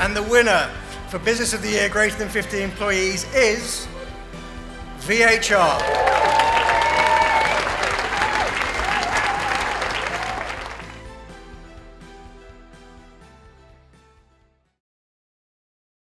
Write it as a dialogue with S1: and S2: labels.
S1: And the winner for Business of the Year greater than 50 employees is VHR.